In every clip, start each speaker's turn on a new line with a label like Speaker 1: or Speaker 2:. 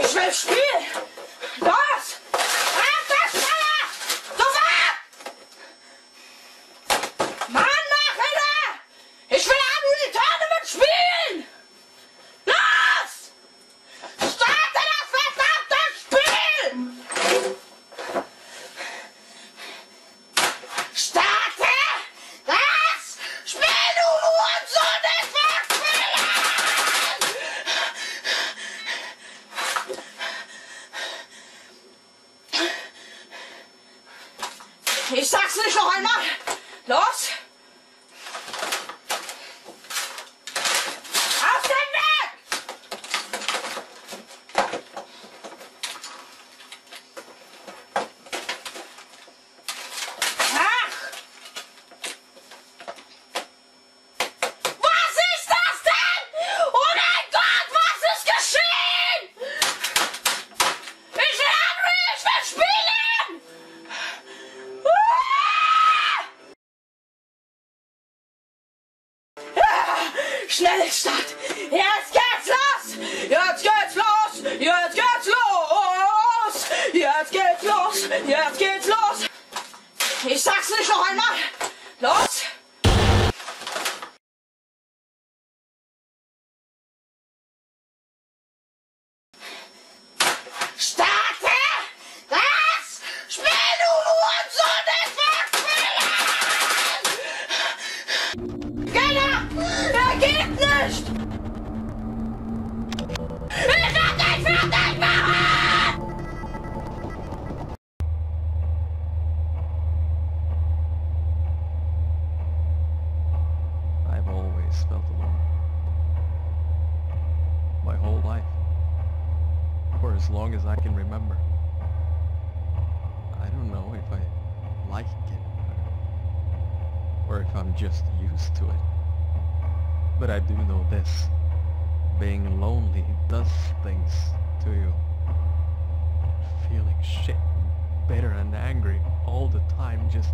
Speaker 1: Ich will spielen! Los! Los!
Speaker 2: Felt alone. My whole life. For as long as I can remember. I don't know if I like it. Or if I'm just used to it. But I do know this. Being lonely does things to you. Feeling shit, bitter and angry all the time just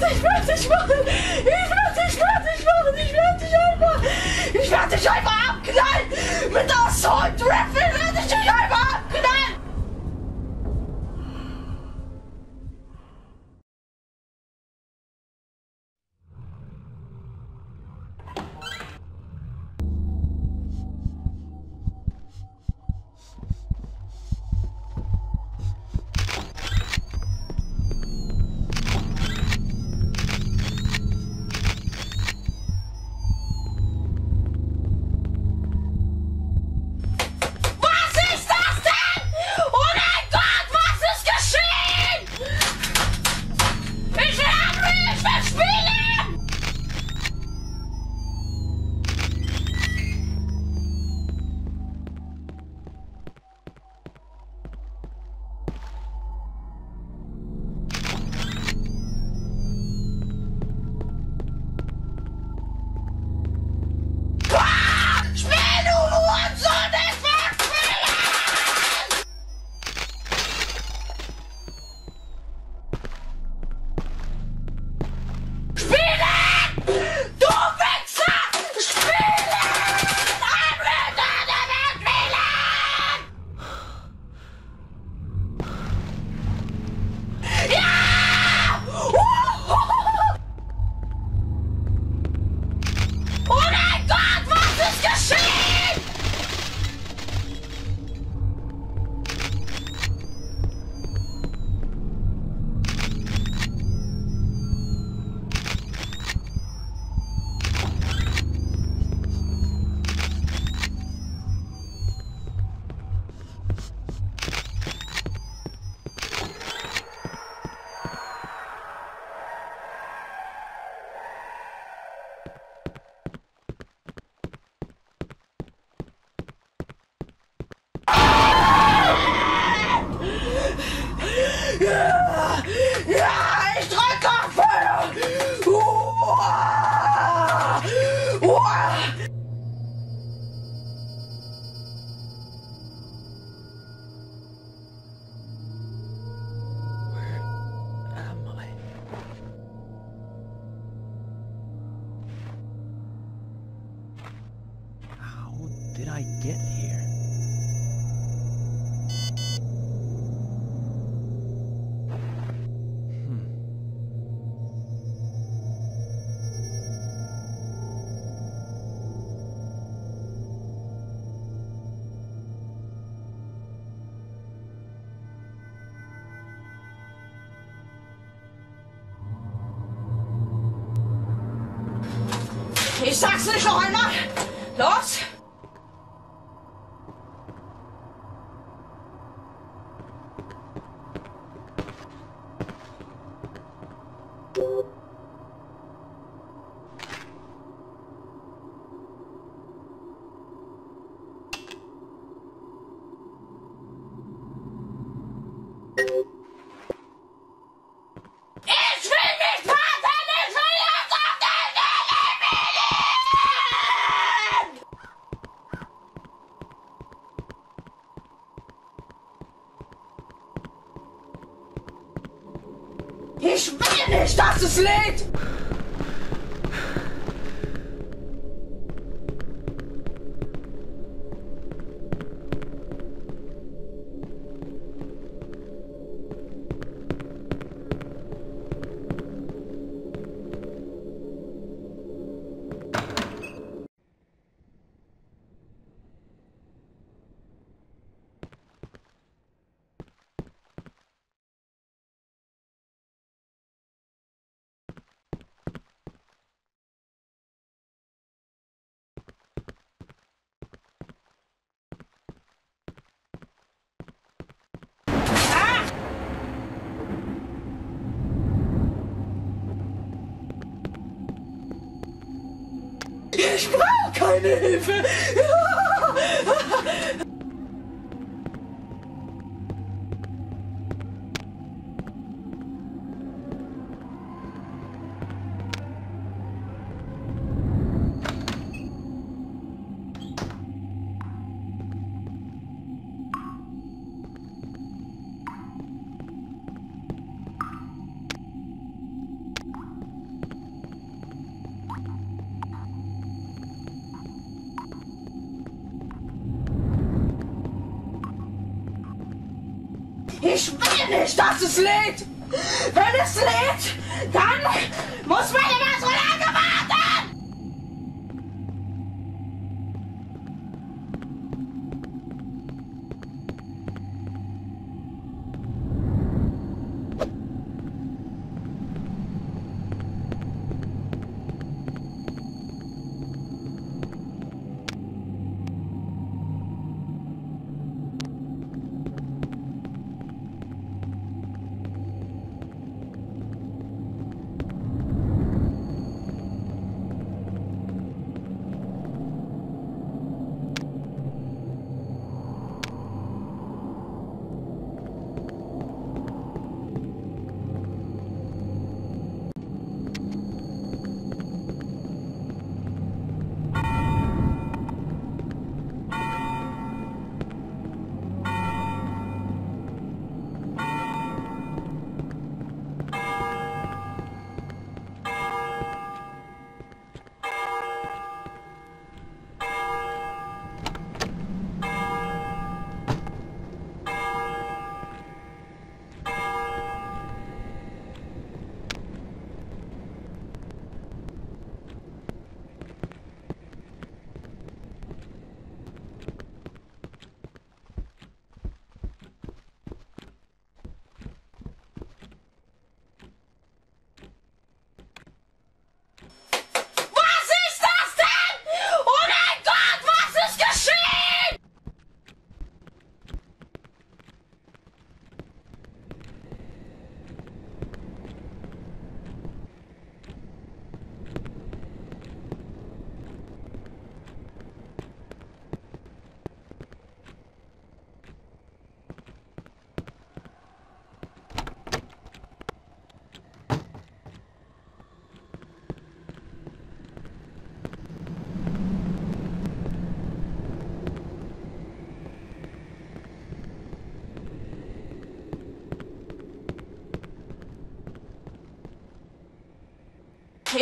Speaker 1: Ich will dich fertig machen! Ich werde dich fertig machen! Ich werde dich einfach! Ich werde dich einfach abknallen! Mit der Assault Rifle werde ich dich einfach Sag's nicht noch einmal. Los! Nicht, Ich brauche keine Hilfe! Nicht, dass es lädt! Wenn es lädt, dann muss man immer so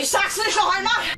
Speaker 1: Ich sag's nicht noch einmal!